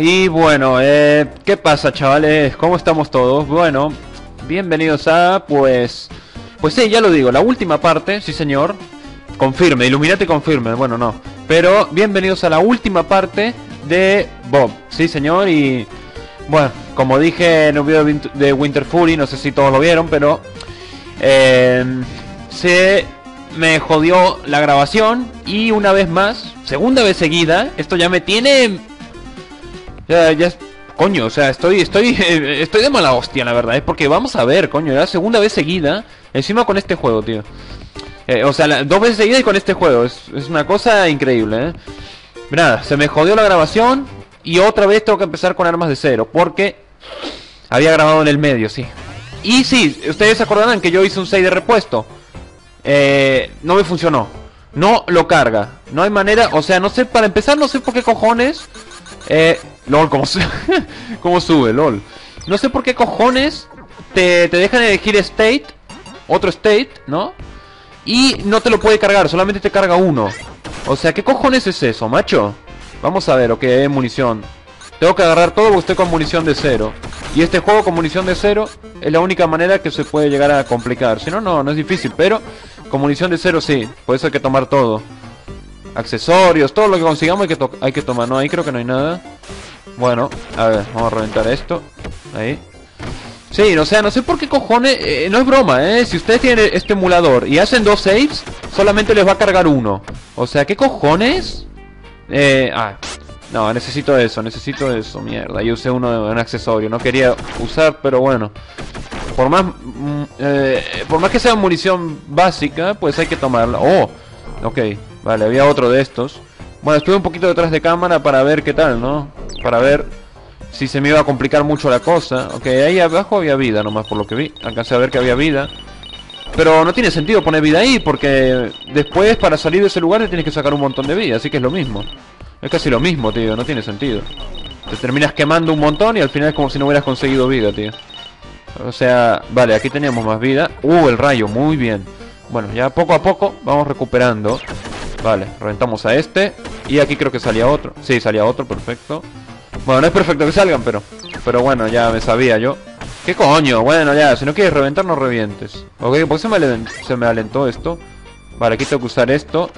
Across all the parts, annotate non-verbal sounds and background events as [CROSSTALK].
y bueno, eh, ¿qué pasa chavales? ¿Cómo estamos todos? Bueno, bienvenidos a, pues... Pues sí, ya lo digo, la última parte, sí señor. Confirme, Illuminati confirme, bueno no. Pero bienvenidos a la última parte de Bob, sí señor, y... Bueno, como dije en un video de Winter Fury, no sé si todos lo vieron, pero... Eh, se me jodió la grabación y una vez más, segunda vez seguida, esto ya me tiene ya, ya, coño, o sea, estoy, estoy, [LAUGHS] estoy de mala hostia, la verdad. Es porque vamos a ver, coño, la segunda vez seguida, encima con este juego, tío. Eh, o sea, dos veces seguida y con este juego. Es, es una cosa increíble, ¿eh? Nada, se me jodió la grabación y otra vez tengo que empezar con armas de cero. Porque había grabado en el medio, sí. Y sí, ustedes acordarán que yo hice un 6 de repuesto. Eh, no me funcionó. No lo carga. No hay manera, o sea, no sé, para empezar no sé por qué cojones eh, LOL, ¿cómo, [LAUGHS] ¿cómo sube? LOL. No sé por qué cojones te, te dejan elegir state, otro state, ¿no? Y no te lo puede cargar, solamente te carga uno. O sea, ¿qué cojones es eso, macho? Vamos a ver, ok, munición. Tengo que agarrar todo porque estoy con munición de cero. Y este juego con munición de cero es la única manera que se puede llegar a complicar. Si no, no, no es difícil, pero con munición de cero sí. Por eso hay que tomar todo. Accesorios, todo lo que consigamos hay que, hay que tomar. No, ahí creo que no hay nada. Bueno, a ver, vamos a reventar esto. Ahí. Sí, o sea, no sé por qué cojones... Eh, no es broma, ¿eh? Si ustedes tienen este emulador y hacen dos saves, solamente les va a cargar uno. O sea, ¿qué cojones? Eh... Ah, no, necesito eso, necesito eso, mierda. Yo usé uno de un accesorio, no quería usar, pero bueno. Por más... Mm, eh, por más que sea munición básica, pues hay que tomarla. Oh, ok. Vale, había otro de estos. Bueno, estuve un poquito detrás de cámara para ver qué tal, ¿no? Para ver si se me iba a complicar mucho la cosa. Ok, ahí abajo había vida nomás por lo que vi. Alcancé a ver que había vida. Pero no tiene sentido poner vida ahí porque después para salir de ese lugar te tienes que sacar un montón de vida. Así que es lo mismo. Es casi lo mismo, tío. No tiene sentido. Te terminas quemando un montón y al final es como si no hubieras conseguido vida, tío. O sea, vale, aquí teníamos más vida. Uh, el rayo, muy bien. Bueno, ya poco a poco vamos recuperando. Vale, reventamos a este. Y aquí creo que salía otro. Sí, salía otro, perfecto. Bueno, no es perfecto que salgan, pero... Pero bueno, ya me sabía yo. ¿Qué coño? Bueno, ya, si no quieres reventar, no revientes. Ok, ¿por qué se me, se me alentó esto? Vale, aquí tengo que usar esto.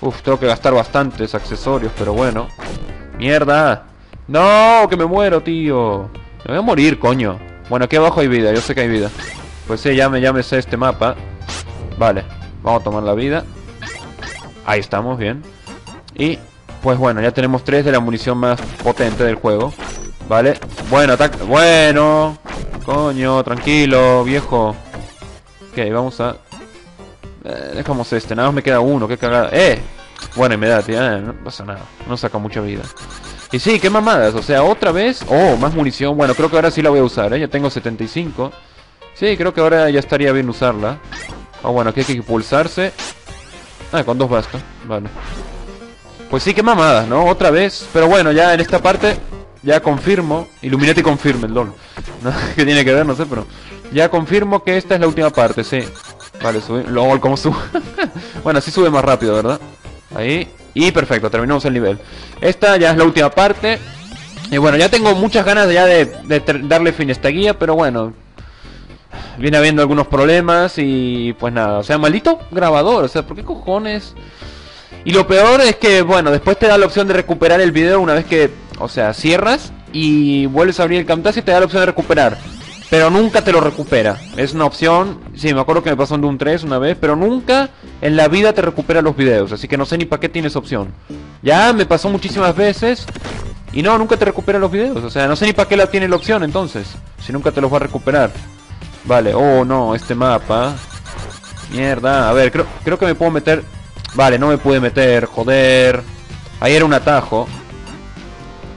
Uf, tengo que gastar bastantes accesorios, pero bueno. ¡Mierda! ¡No! ¡Que me muero, tío! Me voy a morir, coño. Bueno, aquí abajo hay vida, yo sé que hay vida. Pues sí, ya me, ya este mapa. Vale, vamos a tomar la vida. Ahí estamos, bien. Y, pues bueno, ya tenemos tres de la munición más potente del juego. ¿Vale? Bueno, ataque. Bueno. Coño, tranquilo, viejo. Ok, vamos a... Eh, dejamos este, nada más me queda uno, qué cagada. ¡Eh! Bueno, me da, eh, no pasa nada. No saca mucha vida. Y sí, qué mamadas, o sea, otra vez... Oh, más munición. Bueno, creo que ahora sí la voy a usar, ¿eh? Ya tengo 75. Sí, creo que ahora ya estaría bien usarla. Ah, bueno, aquí hay que impulsarse. Ah, con dos basta. Vale. Pues sí, qué mamadas, ¿no? Otra vez. Pero bueno, ya en esta parte ya confirmo. Illuminati confirme el LOL. [LAUGHS] ¿No? ¿Qué tiene que ver? No sé, pero... Ya confirmo que esta es la última parte, sí. Vale, sube. LOL, ¿cómo sube? [LAUGHS] bueno, así sube más rápido, ¿verdad? Ahí. Y perfecto, terminamos el nivel. Esta ya es la última parte. Y bueno, ya tengo muchas ganas ya de, de darle fin a esta guía, pero bueno, viene habiendo algunos problemas y pues nada, o sea, maldito grabador, o sea, ¿por qué cojones? Y lo peor es que, bueno, después te da la opción de recuperar el video una vez que, o sea, cierras y vuelves a abrir el Camtasia y te da la opción de recuperar. Pero nunca te lo recupera. Es una opción, sí, me acuerdo que me pasó en Doom 3 una vez, pero nunca en la vida te recupera los videos. Así que no sé ni para qué tienes opción. Ya me pasó muchísimas veces y no, nunca te recupera los videos. O sea, no sé ni para qué la tiene la opción entonces. Si nunca te los va a recuperar. Vale, oh no, este mapa. Mierda, a ver, creo, creo que me puedo meter... Vale, no me pude meter, joder. Ahí era un atajo.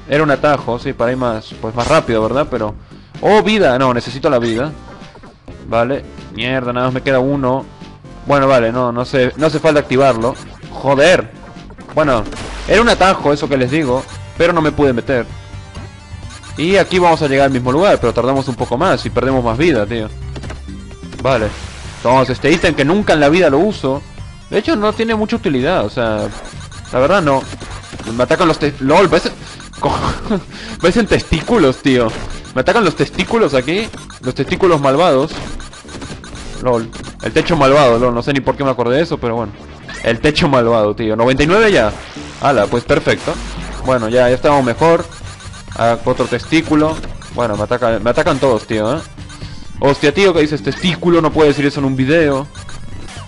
Era un atajo, sí, para ir más, pues más rápido, ¿verdad? Pero... Oh, vida, no, necesito la vida. Vale, mierda, nada más me queda uno. Bueno, vale, no, no sé, no hace falta activarlo. Joder. Bueno, era un atajo, eso que les digo, pero no me pude meter. Y aquí vamos a llegar al mismo lugar, pero tardamos un poco más y perdemos más vida, tío. Vale. Entonces, este ítem que nunca en la vida lo uso. De hecho, no tiene mucha utilidad, o sea... La verdad, no. Me atacan los... LOL, Parecen [LAUGHS] [LAUGHS] testículos, tío. Me atacan los testículos aquí. Los testículos malvados. LOL. El techo malvado, LOL. No sé ni por qué me acordé de eso, pero bueno. El techo malvado, tío. 99 ya. Hala, pues perfecto. Bueno, ya, ya estamos mejor. Ah, otro testículo. Bueno, me, me atacan todos, tío, ¿eh? Hostia, tío, que dices testículo, no puede decir eso en un video.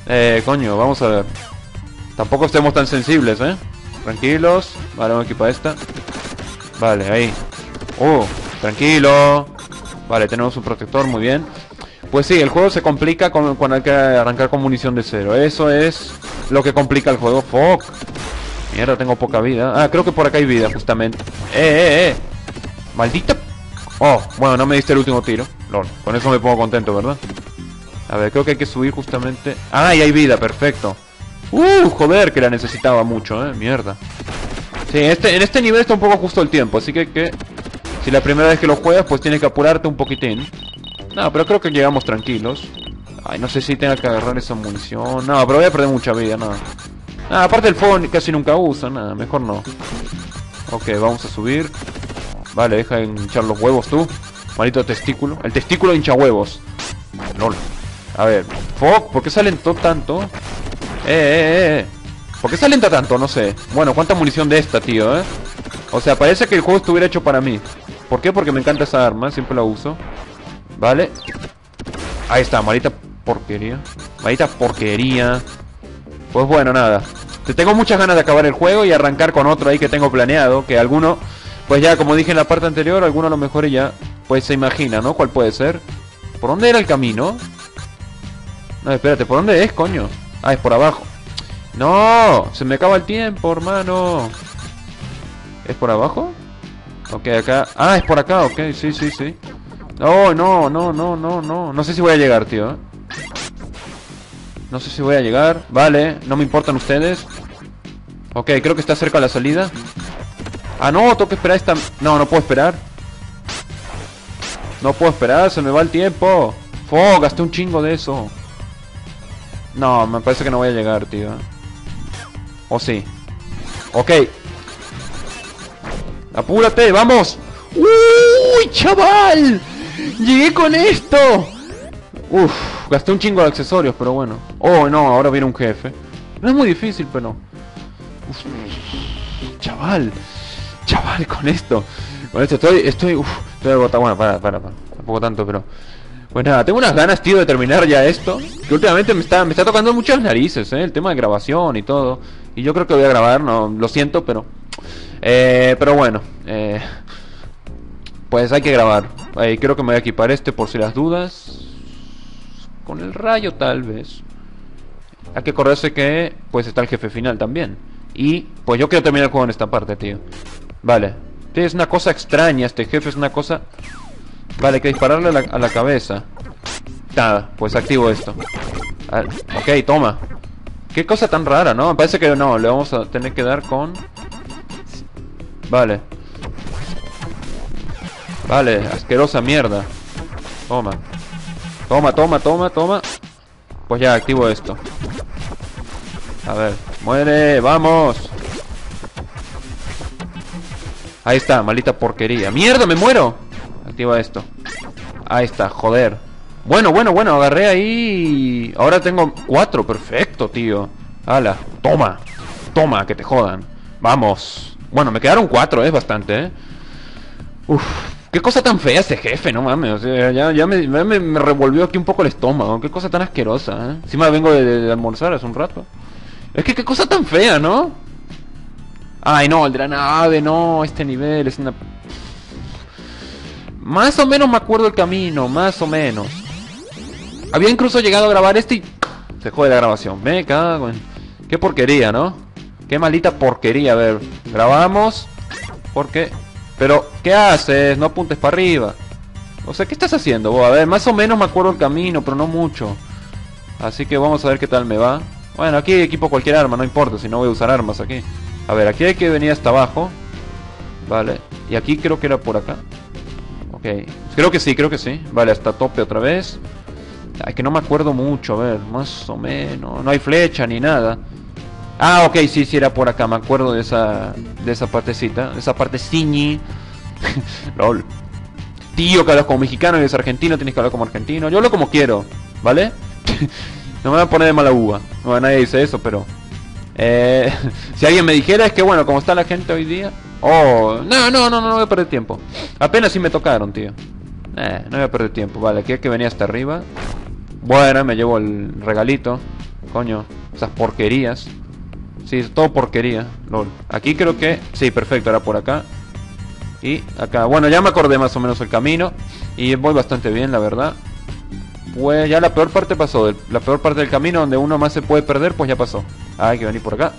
Eh, coño, vamos a ver. Tampoco estemos tan sensibles, ¿eh? Tranquilos. Vale, vamos a equipar esta. Vale, ahí. Oh, tranquilo. Vale, tenemos un protector, muy bien. Pues sí, el juego se complica cuando hay que arrancar con munición de cero. Eso es lo que complica el juego. Fuck. Mierda, tengo poca vida. Ah, creo que por acá hay vida, justamente. Eh, eh, eh. Maldita... Oh, bueno, no me diste el último tiro. Lol, con eso me pongo contento, ¿verdad? A ver, creo que hay que subir justamente... Ah, y hay vida, perfecto. Uh, joder, que la necesitaba mucho, eh. Mierda. Sí, este, en este nivel está un poco justo el tiempo, así que, que... Si la primera vez que lo juegas, pues tienes que apurarte un poquitín. No, pero creo que llegamos tranquilos. Ay, no sé si tenga que agarrar esa munición. No, pero voy a perder mucha vida, no. Ah, aparte el fuego casi nunca usa, nada, mejor no. Ok, vamos a subir. Vale, deja de hinchar los huevos tú. Malito testículo. El testículo hincha huevos. LOL. A ver. Fuck, ¿por qué todo tanto? Eh, eh, eh, eh. ¿Por qué salen tanto? No sé. Bueno, ¿cuánta munición de esta, tío, eh? O sea, parece que el juego estuviera hecho para mí. ¿Por qué? Porque me encanta esa arma, siempre la uso. Vale. Ahí está, malita porquería. Malita porquería. Pues bueno, nada. Te tengo muchas ganas de acabar el juego y arrancar con otro ahí que tengo planeado. Que alguno, pues ya, como dije en la parte anterior, alguno a lo mejor ya, pues se imagina, ¿no? ¿Cuál puede ser? ¿Por dónde era el camino? No, espérate, ¿por dónde es, coño? Ah, es por abajo. No, se me acaba el tiempo, hermano. ¿Es por abajo? Ok, acá. Ah, es por acá, ok, sí, sí, sí. No, no, no, no, no, no. No sé si voy a llegar, tío. No sé si voy a llegar. Vale, no me importan ustedes. Ok, creo que está cerca la salida. Ah, no, tengo que esperar esta... No, no puedo esperar. No puedo esperar, se me va el tiempo. Fo, gasté un chingo de eso. No, me parece que no voy a llegar, tío. ¿O sí? Ok. Apúrate, vamos. ¡Uy, chaval! Llegué con esto. Uf, gasté un chingo de accesorios, pero bueno. Oh, no, ahora viene un jefe. No es muy difícil, pero... Uf, chaval. Chaval, con esto. Con esto estoy... Estoy... Uf, estoy agotado. Bueno, para, para, para. Tampoco tanto, pero... Pues nada, tengo unas ganas, tío, de terminar ya esto. Que últimamente me está, me está tocando muchas narices, ¿eh? El tema de grabación y todo. Y yo creo que voy a grabar, no, lo siento, pero... Eh, pero bueno, eh, pues hay que grabar. Eh, creo que me voy a equipar este por si las dudas. Con el rayo tal vez. Hay que acordarse que pues está el jefe final también. Y pues yo quiero terminar el juego en esta parte, tío. Vale. es una cosa extraña este jefe, es una cosa... Vale, hay que dispararle a la, cabeza. Nada, pues activo esto. ok, toma. Qué cosa tan rara, ¿no? Me parece que no, le vamos a tener que dar con... Vale. Vale, asquerosa mierda. Toma. Toma, toma, toma, toma. Pues ya, activo esto. A ver, muere, vamos. Ahí está, malita porquería. ¡Mierda, me muero! Activa esto. Ahí está, joder. Bueno, bueno, bueno, agarré ahí. Ahora tengo cuatro, perfecto, tío. Hala, toma. Toma, que te jodan. Vamos. Bueno, me quedaron cuatro, es bastante, ¿eh? Uf, qué cosa tan fea ese jefe, no mames. O sea, ya, ya me, revolvió aquí un poco el estómago. Qué cosa tan asquerosa, ¿eh? Encima vengo de, almorzar hace un rato. Es que qué cosa tan fea, ¿no? Ay, no, el de la nave, no. Este nivel es una... Más o menos me acuerdo el camino, más o menos. Había incluso llegado a grabar este y... Se jode la grabación. Me cago en... Qué porquería, ¿no? Qué maldita porquería. A ver, grabamos. ¿Por qué? Pero, ¿qué haces? No apuntes para arriba. O sea, ¿qué estás haciendo vos? A ver, más o menos me acuerdo el camino, pero no mucho. Así que vamos a ver qué tal me va. Bueno, aquí equipo cualquier arma, no importa, si no voy a usar armas aquí. A ver, aquí hay que venir hasta abajo. Vale. Y aquí creo que era por acá. Ok. Creo que sí, creo que sí. Vale, hasta tope otra vez. Ay, que no me acuerdo mucho, a ver, más o menos. No hay flecha ni nada. Ah, ok, sí, sí, era por acá. Me acuerdo de esa, de esa partecita. Esa parte ciñi. [LAUGHS] LOL. Tío, que hablas como mexicano y eres argentino, tienes que hablar como argentino. Yo hablo como quiero, ¿vale? [LAUGHS] no me voy a poner de mala uva. No, nadie dice eso, pero... Eh, [LAUGHS] si alguien me dijera es que bueno, como está la gente hoy día... Oh, no, no, no, no, voy a perder tiempo. Apenas si me tocaron, tío. Eh, no voy a perder tiempo. Vale, aquí es que venía hasta arriba. Bueno, me llevo el regalito. Coño, esas porquerías. Sí, todo porquería. Lol. Aquí creo que... Sí, perfecto, era por acá. Y acá. Bueno, ya me acordé más o menos el camino. Y voy bastante bien, la verdad. Pues ya la peor parte pasó. La peor parte del camino donde uno más se puede perder, pues ya pasó. Ah, hay que venir por acá.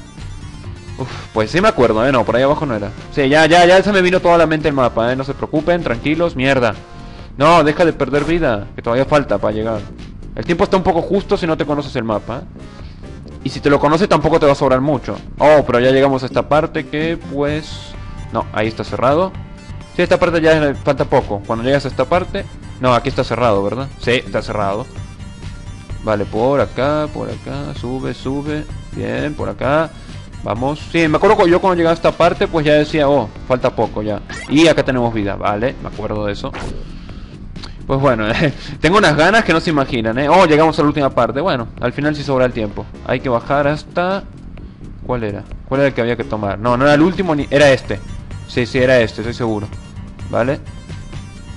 Pues sí me acuerdo, ¿eh? No, por ahí abajo no era. Sí, ya, ya, ya se me vino toda la mente el mapa, ¿eh? No se preocupen, tranquilos, mierda. No, deja de perder vida, que todavía falta para llegar. El tiempo está un poco justo si no te conoces el mapa, ¿eh? Y si te lo conoces tampoco te va a sobrar mucho. Oh, pero ya llegamos a esta parte que pues... No, ahí está cerrado. Sí, esta parte ya falta poco. Cuando llegas a esta parte... No, aquí está cerrado, ¿verdad? Sí, está cerrado. Vale, por acá, por acá. Sube, sube. Bien, por acá. Vamos. Sí, me acuerdo que yo cuando llegaba a esta parte pues ya decía, oh, falta poco ya. Y acá tenemos vida, vale, me acuerdo de eso. Pues bueno, [LAUGHS] tengo unas ganas que no se imaginan, ¿eh? Oh, llegamos a la última parte. Bueno, al final sí sobra el tiempo. Hay que bajar hasta... ¿Cuál era? ¿Cuál era el que había que tomar? No, no era el último ni... Era este. Sí, sí, era este, estoy seguro. ¿Vale?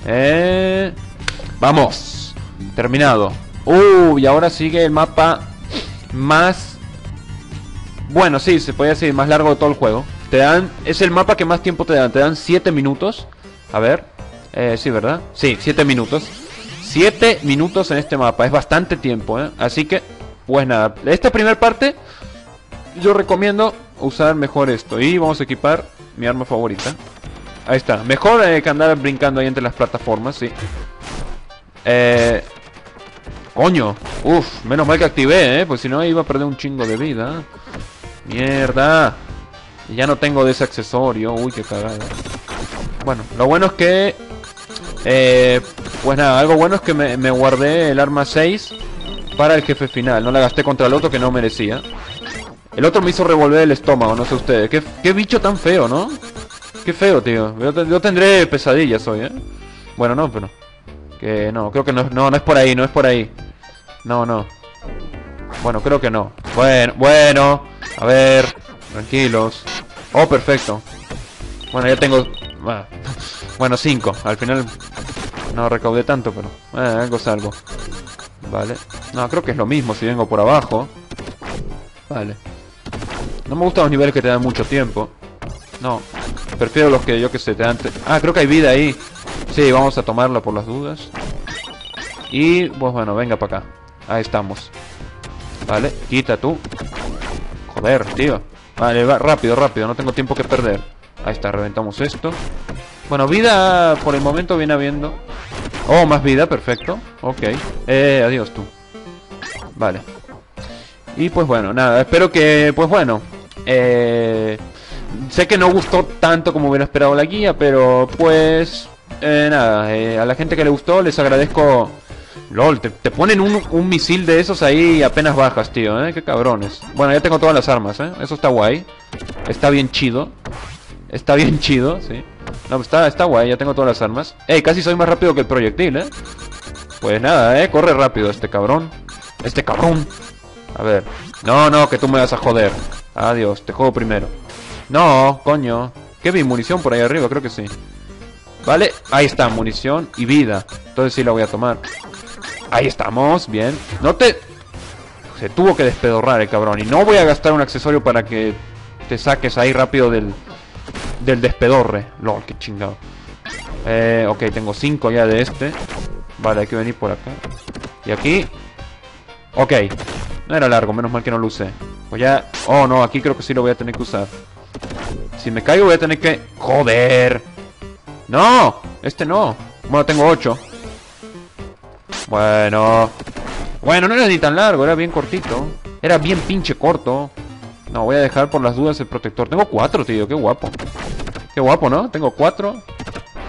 Eh... Vamos. Terminado. Uh, y ahora sigue el mapa más... Bueno, sí, se puede decir más largo de todo el juego. Te dan... Es el mapa que más tiempo te dan. Te dan 7 minutos. A ver. Eh, sí, ¿verdad? Sí, 7 minutos. 7 minutos en este mapa. Es bastante tiempo, ¿eh? Así que, pues nada. Esta primera parte, yo recomiendo usar mejor esto. Y vamos a equipar mi arma favorita. Ahí está. Mejor eh, que andar brincando ahí entre las plataformas, sí. Eh... Coño. Uf, menos mal que activé, ¿eh? Pues si no iba a perder un chingo de vida. Mierda. Ya no tengo de ese accesorio. Uy, qué cagada. Bueno, lo bueno es que eh, pues nada, algo bueno es que me, guardé el arma 6 para el jefe final. No la gasté contra el otro que no merecía. El otro me hizo revolver el estómago, no sé ustedes. Qué, bicho tan feo, ¿no? Qué feo, tío. Yo, tendré pesadillas hoy, ¿eh? Bueno, no, pero... Que no, creo que no, no, no es por ahí, no es por ahí. No, no. Bueno, creo que no. Bueno, bueno. A ver, tranquilos. Oh, perfecto. Bueno, ya tengo... Bueno, 5. Al final no recaudé tanto, pero eh, algo salgo. Vale. No, creo que es lo mismo si vengo por abajo. Vale. No me gustan los niveles que te dan mucho tiempo. No. Prefiero los que yo que sé te dan... Ah, creo que hay vida ahí. Sí, vamos a tomarlo por las dudas. Y, pues bueno, venga para acá. Ahí estamos. Vale, quita tú. Joder, tío. Vale, va, rápido, rápido, no tengo tiempo que perder. Ahí está, reventamos esto. Bueno, vida por el momento viene habiendo. Oh, más vida, perfecto. Ok. Eh, adiós tú. Vale. Y pues bueno, nada, espero que, pues bueno. Eh, sé que no gustó tanto como hubiera esperado la guía, pero pues... Eh, nada, eh, a la gente que le gustó les agradezco... LOL, te, ponen un, un, misil de esos ahí y apenas bajas, tío, ¿eh? Qué cabrones. Bueno, ya tengo todas las armas, ¿eh? Eso está guay. Está bien chido. Está bien chido, sí. No, está, está guay, ya tengo todas las armas. Ey, casi soy más rápido que el proyectil, ¿eh? Pues nada, ¿eh? Corre rápido este cabrón. Este cabrón. A ver. No, no, que tú me vas a joder. Adiós, te juego primero. No, coño. ¿Qué vi? Munición por ahí arriba, creo que sí. Vale, ahí está, munición y vida. Entonces sí la voy a tomar. Ahí estamos, bien. No te... Se tuvo que despedorrar el cabrón. Y no voy a gastar un accesorio para que te saques ahí rápido del, del despedorre. LOL, qué chingado. Eh, ok, tengo 5 ya de este. Vale, hay que venir por acá. Y aquí. Ok. No era largo, menos mal que no lo usé. Pues ya... Oh, no, aquí creo que sí lo voy a tener que usar. Si me caigo voy a tener que... ¡Joder! ¡No! Este no. Bueno, tengo 8. Bueno. Bueno, no era ni tan largo, era bien cortito. Era bien pinche corto. No, voy a dejar por las dudas el protector. Tengo cuatro, tío. Qué guapo. Qué guapo, ¿no? Tengo cuatro.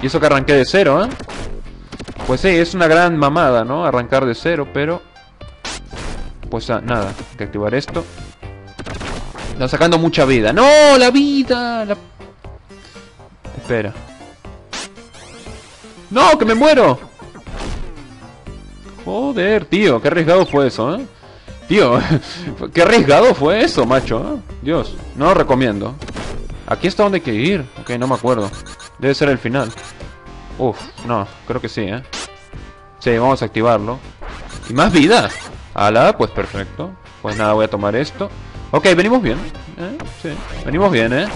Y eso que arranqué de cero, ¿eh? Pues sí, es una gran mamada, ¿no? Arrancar de cero, pero... Pues ah, nada, hay que activar esto. Está sacando mucha vida. ¡No! ¡La vida! Espera. ¡No! ¡Que me muero! Joder, tío. Qué arriesgado fue eso, ¿eh? Tío, [LAUGHS] qué arriesgado fue eso, macho. ¿eh? Dios, no lo recomiendo. Aquí está donde hay que ir. Ok, no me acuerdo. Debe ser el final. Uf, no, creo que sí, ¿eh? Sí, vamos a activarlo. ¿Y más vida? Ala, pues perfecto. Pues nada, voy a tomar esto. Ok, venimos bien. ¿eh? Sí, venimos bien, ¿eh?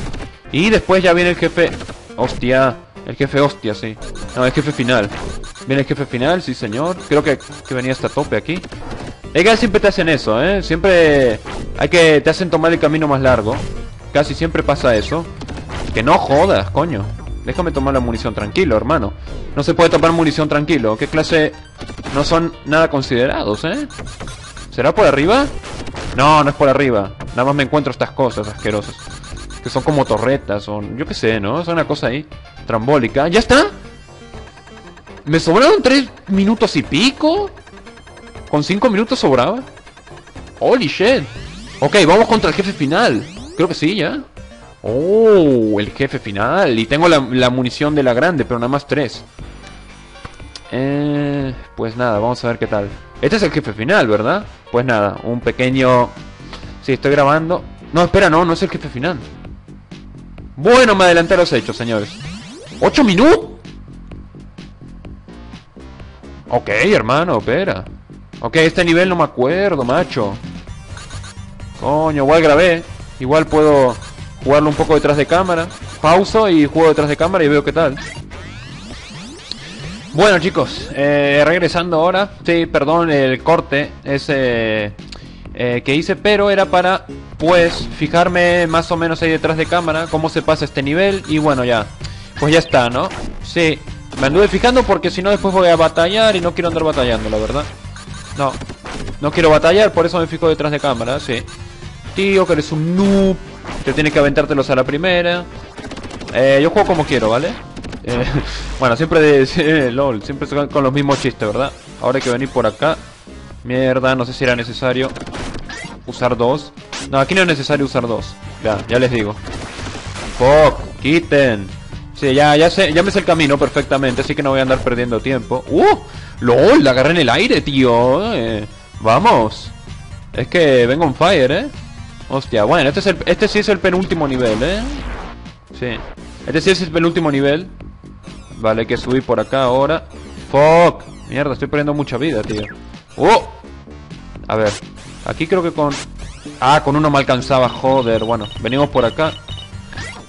Y después ya viene el jefe... Hostia, el jefe hostia, sí. No, el jefe final. Viene el jefe final, sí señor. Creo que, que venía hasta tope aquí. Que siempre te hacen eso, ¿eh? Siempre hay que... Te hacen tomar el camino más largo. Casi siempre pasa eso. Que no jodas, coño. Déjame tomar la munición tranquilo, hermano. No se puede tomar munición tranquilo. ¿Qué clase? No son nada considerados, ¿eh? ¿Será por arriba? No, no es por arriba. Nada más me encuentro estas cosas asquerosas. Que son como torretas o... Yo qué sé, ¿no? Es una cosa ahí. Trambólica. ¿Ya está? ¿Me sobraron tres minutos y pico? ¿Con cinco minutos sobraba? Holy shit. Ok, vamos contra el jefe final. Creo que sí, ya. Oh, el jefe final. Y tengo la, munición de la grande, pero nada más tres. Eh, pues nada, vamos a ver qué tal. Este es el jefe final, ¿verdad? Pues nada, un pequeño... Sí, estoy grabando. No, espera, no, no es el jefe final. Bueno, me adelanté a los hechos, señores. ¿Ocho minutos? Ok, hermano, espera. Ok, este nivel no me acuerdo, macho. Coño, igual grabé. Igual puedo jugarlo un poco detrás de cámara. Pauso y juego detrás de cámara y veo qué tal. Bueno chicos, eh, regresando ahora. Sí, perdón el corte ese eh, que hice, pero era para pues fijarme más o menos ahí detrás de cámara cómo se pasa este nivel y bueno ya, pues ya está, ¿no? Sí, me anduve fijando porque si no después voy a batallar y no quiero andar batallando, la verdad. No, no quiero batallar, por eso me fijo detrás de cámara, sí. Tío, que eres un noob, te tienes que aventártelos a la primera. Eh, yo juego como quiero, ¿vale? Eh, [LAUGHS] bueno, siempre de... LOL, siempre con los mismos chistes, ¿verdad? Ahora hay que venir por acá. Mierda, no sé si era necesario usar dos. No, aquí no es necesario usar dos. Ya, ya les digo. Fuck, quiten. Sí, ya, ya sé, ya me sé el camino perfectamente, así que no voy a andar perdiendo tiempo. ¡Uh! ¡Lol! La agarré en el aire, tío. Eh, vamos. Es que vengo on fire, ¿eh? Hostia, bueno, este, es el, este sí es el penúltimo nivel, ¿eh? Sí. Este sí es el penúltimo nivel. Vale, hay que subir por acá ahora. ¡Fuck! Mierda, estoy perdiendo mucha vida, tío. ¡Oh! A ver. Aquí creo que con... Ah, con uno me alcanzaba, joder. Bueno, venimos por acá.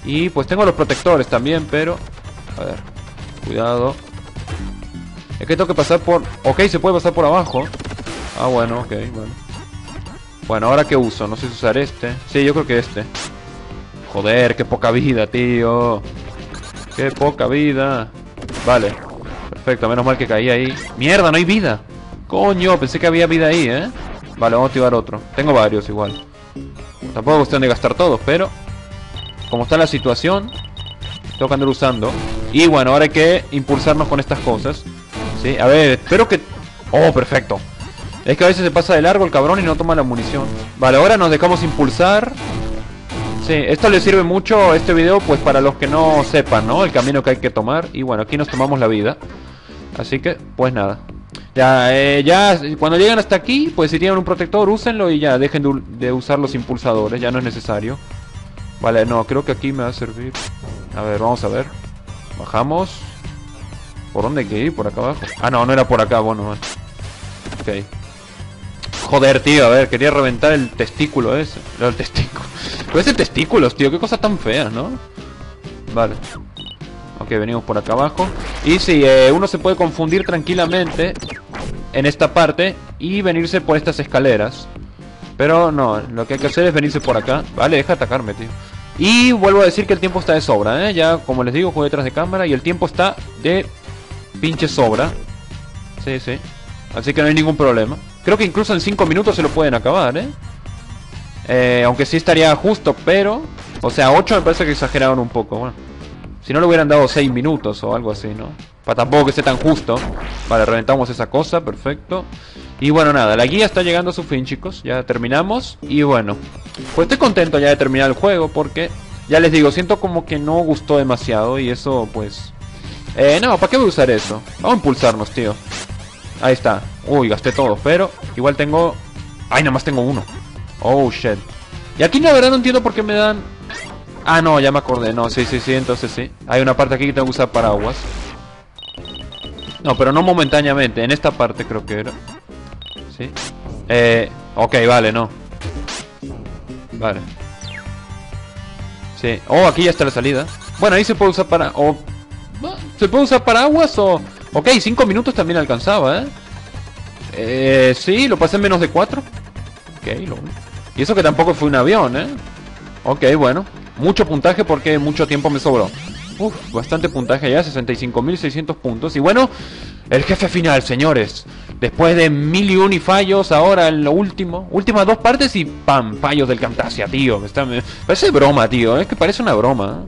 Y pues tengo los protectores también, pero... A ver. Cuidado. Es que tengo que pasar por... Ok, se puede pasar por abajo. Ah, bueno, ok, bueno. Bueno, ahora qué uso. No sé si usar este. Sí, yo creo que este. Joder, qué poca vida, tío. Qué poca vida. Vale. Perfecto, menos mal que caí ahí. Mierda, no hay vida. Coño, pensé que había vida ahí, ¿eh? Vale, vamos a activar otro. Tengo varios igual. Tampoco es cuestión de gastar todos, pero... Como está la situación, tengo que andar usando. Y bueno, ahora hay que impulsarnos con estas cosas. Sí, a ver, espero que... Oh, perfecto. Es que a veces se pasa de largo el cabrón y no toma la munición. Vale, ahora nos dejamos impulsar. Sí, esto le sirve mucho, este video, pues para los que no sepan, ¿no? El camino que hay que tomar. Y bueno, aquí nos tomamos la vida. Así que, pues nada. Ya, eh, ya, cuando llegan hasta aquí, pues si tienen un protector, úsenlo y ya, dejen de, usar los impulsadores, ya no es necesario. Vale, no, creo que aquí me va a servir. A ver, vamos a ver. Bajamos. ¿Por dónde hay que ir? ¿Por acá abajo? Ah, no, no era por acá, bueno. Ok. Joder, tío, a ver, quería reventar el testículo ese. No, el testículo. Pero ese testículos, tío, qué cosa tan fea, ¿no? Vale. Ok, venimos por acá abajo. Y sí, eh, uno se puede confundir tranquilamente en esta parte y venirse por estas escaleras. Pero no, lo que hay que hacer es venirse por acá. Vale, deja de atacarme, tío. Y vuelvo a decir que el tiempo está de sobra, ¿eh? Ya, como les digo, juego detrás de cámara y el tiempo está de pinche sobra. Sí, sí. Así que no hay ningún problema. Creo que incluso en 5 minutos se lo pueden acabar, ¿eh? ¿eh? Aunque sí estaría justo, pero... O sea, 8 me parece que exageraron un poco, bueno. Si no le hubieran dado 6 minutos o algo así, ¿no? Para tampoco que esté tan justo. Vale, reventamos esa cosa, perfecto. Y bueno, nada, la guía está llegando a su fin, chicos. Ya terminamos. Y bueno, pues estoy contento ya de terminar el juego porque, ya les digo, siento como que no gustó demasiado y eso, pues... Eh, no, ¿para qué voy a usar eso? Vamos a impulsarnos, tío. Ahí está. Uy, gasté todo, pero igual tengo... Ay, nada más tengo uno. Oh, shit. Y aquí la verdad no entiendo por qué me dan... Ah, no, ya me acordé. No, sí, sí, sí, entonces sí. Hay una parte aquí que tengo que usar paraguas. No, pero no momentáneamente. En esta parte creo que era. Sí. Eh, ok, vale, no. Vale. Sí. Oh, aquí ya está la salida. Bueno, ahí se puede usar para... O... ¿Se puede usar paraguas o...? Ok, 5 minutos también alcanzaba, ¿eh? Eh, sí, lo pasé en menos de 4. Ok, lo... Y eso que tampoco fue un avión, ¿eh? Ok, bueno. Mucho puntaje porque mucho tiempo me sobró. Uf, bastante puntaje ya, 65.600 puntos. Y bueno, el jefe final, señores. Después de mil y un y fallos, ahora en lo último. Últimas dos partes y ¡pam! Fallos del Camtasia, tío. Está. Parece broma, tío. Es que parece una broma.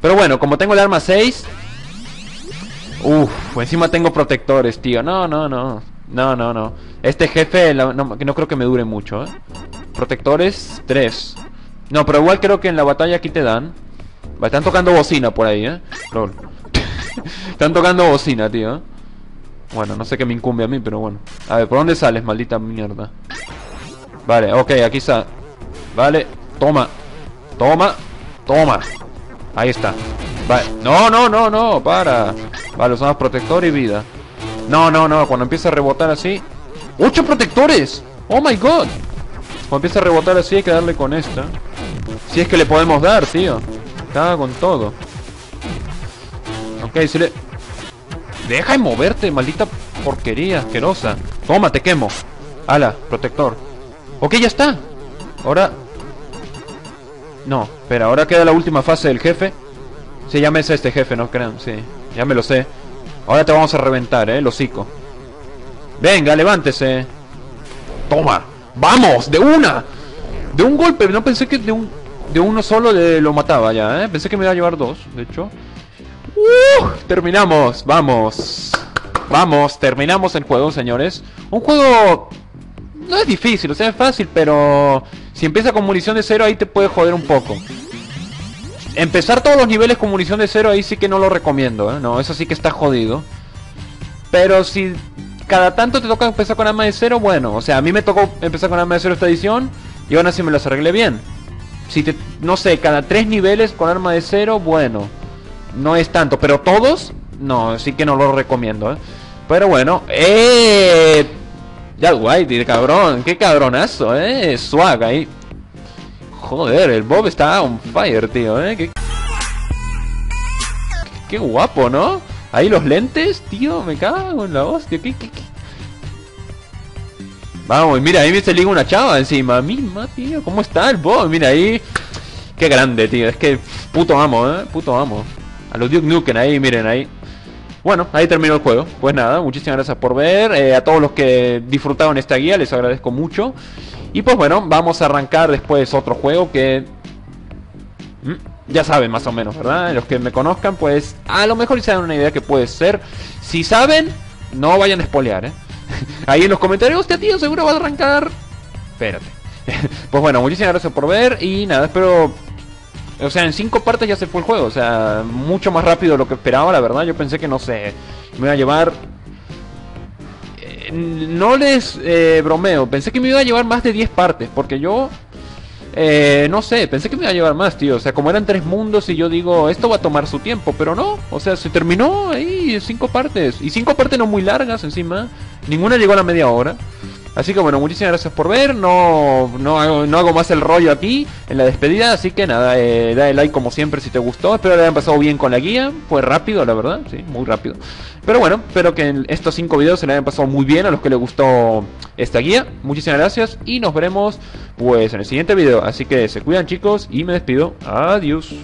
Pero bueno, como tengo el arma 6... Uf, encima tengo protectores, tío. No, no, no. No, no, no. Este jefe no, no creo que me dure mucho, ¿eh? Protectores 3. No, pero igual creo que en la batalla aquí te dan. Están tocando bocina por ahí, ¿eh? [LAUGHS] Están tocando bocina, tío. Bueno, no sé qué me incumbe a mí, pero bueno. A ver, ¿por dónde sales, maldita mierda? Vale, ok, aquí está. Vale, toma. Toma. Toma. Ahí está. No, no, no, no, para. Vale, usamos protector y vida. No, no, no, cuando empieza a rebotar así. ¡Ocho protectores! ¡Oh my god! Cuando empieza a rebotar así hay que darle con esta. Si es que le podemos dar, tío. Caga con todo. Ok, si le... Deja de moverte, maldita porquería asquerosa. Toma, te quemo. Ala, protector. Ok, ya está. Ahora... No, espera, ahora queda la última fase del jefe. Sí, ya me sé este jefe, no crean, sí. Ya me lo sé. Ahora te vamos a reventar, eh, el hocico. Venga, levántese. Toma. ¡Vamos! ¡De una! De un golpe, no pensé que de un de uno solo lo mataba ya, ¿eh? Pensé que me iba a llevar dos, de hecho. ¡Uh! Terminamos, vamos. Vamos, terminamos el juego, señores. Un juego... No es difícil, o sea, es fácil, pero... Si empieza con munición de cero, ahí te puede joder un poco. Empezar todos los niveles con munición de cero, ahí sí que no lo recomiendo, ¿eh? No, eso sí que está jodido. Pero si cada tanto te toca empezar con arma de cero, bueno, o sea, a mí me tocó empezar con arma de cero esta edición y aún así me las arreglé bien. Si te, no sé, cada tres niveles con arma de cero, bueno, no es tanto, pero todos, no, sí que no lo recomiendo, ¿eh? Pero bueno, eh... Ya White, cabrón, qué cabronazo, eh, swag ahí. Joder, el Bob está on fire, tío, eh. Qué, guapo, ¿no? Ahí los lentes, tío, me cago en la hostia. ¿Qué? Vamos, mira, ahí me se liga una chava encima. Misma, tío, ¿cómo está el boss? Mira ahí. Qué grande, tío. Es que puto amo, eh. Puto amo. A los Duke Nukem ahí, miren ahí. Bueno, ahí terminó el juego. Pues nada, muchísimas gracias por ver. Eh, a todos los que disfrutaron esta guía, les agradezco mucho. Y pues bueno, vamos a arrancar después otro juego que... Mm, ya saben más o menos, ¿verdad? Los que me conozcan, pues a lo mejor se dan una idea que puede ser. Si saben, no vayan a espolear, ¿eh? [LAUGHS] Ahí en los comentarios, hostia tío, seguro va a arrancar. Espérate. [LAUGHS] pues bueno, muchísimas gracias por ver y nada, espero... O sea, en cinco partes ya se fue el juego, o sea, mucho más rápido de lo que esperaba, la verdad. Yo pensé que, no sé, me iba a llevar... No les eh, bromeo, pensé que me iba a llevar más de 10 partes, porque yo eh, no sé, pensé que me iba a llevar más, tío. O sea, como eran tres mundos y yo digo, esto va a tomar su tiempo, pero no. O sea, se terminó ahí cinco partes. Y cinco partes no muy largas encima. Ninguna llegó a la media hora. Así que bueno, muchísimas gracias por ver. No, no, hago, no hago más el rollo aquí en la despedida. Así que nada, eh, dale like como siempre si te gustó. Espero que hayan pasado bien con la guía. Fue rápido, la verdad. Sí, muy rápido. Pero bueno, espero que en estos cinco videos se le hayan pasado muy bien a los que les gustó esta guía. Muchísimas gracias y nos veremos pues en el siguiente video. Así que se cuidan chicos y me despido. Adiós.